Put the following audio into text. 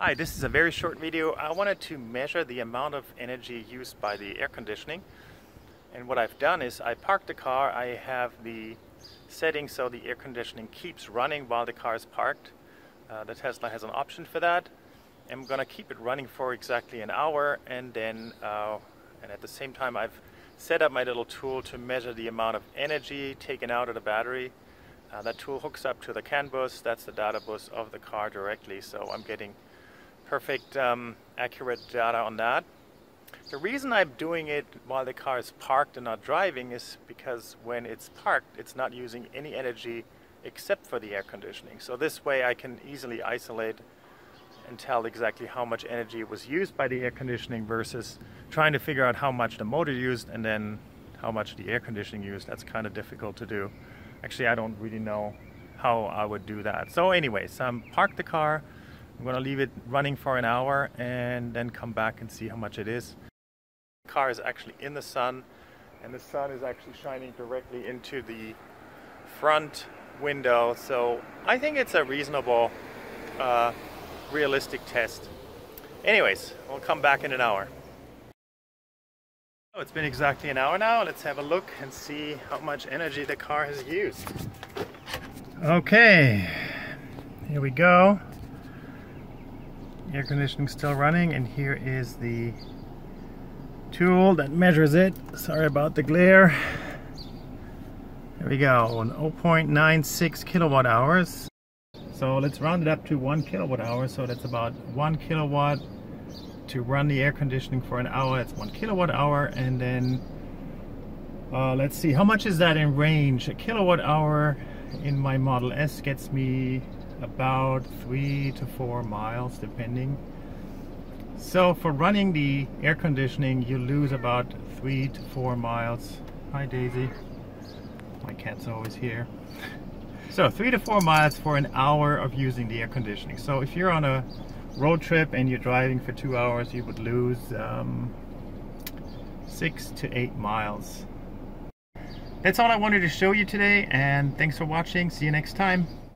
Hi, this is a very short video. I wanted to measure the amount of energy used by the air conditioning. And what I've done is I parked the car. I have the setting so the air conditioning keeps running while the car is parked. Uh, the Tesla has an option for that. I'm gonna keep it running for exactly an hour and then uh, and at the same time I've set up my little tool to measure the amount of energy taken out of the battery. Uh, that tool hooks up to the CAN bus, that's the data bus of the car directly, so I'm getting perfect um, accurate data on that. The reason I'm doing it while the car is parked and not driving is because when it's parked, it's not using any energy except for the air conditioning. So this way I can easily isolate and tell exactly how much energy was used by the air conditioning versus trying to figure out how much the motor used and then how much the air conditioning used. That's kind of difficult to do. Actually, I don't really know how I would do that. So anyways, I'm um, park the car. I'm gonna leave it running for an hour and then come back and see how much it is. The car is actually in the sun and the sun is actually shining directly into the front window. So I think it's a reasonable uh, realistic test. Anyways, we'll come back in an hour. Oh, it's been exactly an hour now. Let's have a look and see how much energy the car has used. Okay, here we go. Air conditioning still running and here is the tool that measures it. Sorry about the glare. There we go, 0.96 kilowatt hours. So let's round it up to one kilowatt hour. So that's about one kilowatt to run the air conditioning for an hour. It's one kilowatt hour. And then uh, let's see, how much is that in range? A kilowatt hour in my Model S gets me about three to four miles depending. So for running the air conditioning, you lose about three to four miles. Hi Daisy. My cat's always here. So three to four miles for an hour of using the air conditioning. So if you're on a road trip and you're driving for two hours, you would lose um, six to eight miles. That's all I wanted to show you today and thanks for watching. See you next time.